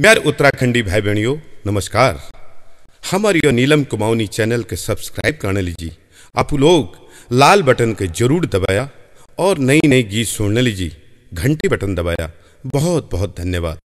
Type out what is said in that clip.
मेरे उत्तराखंडी भाई बहनियों नमस्कार। हमारे यो नीलम कुमाऊनी चैनल के सब्सक्राइब कर लीजिए। आप लोग लाल बटन के ज़रूर दबाया और नई नई गीत सुनने लीजिए। घंटी बटन दबाया। बहुत बहुत धन्यवाद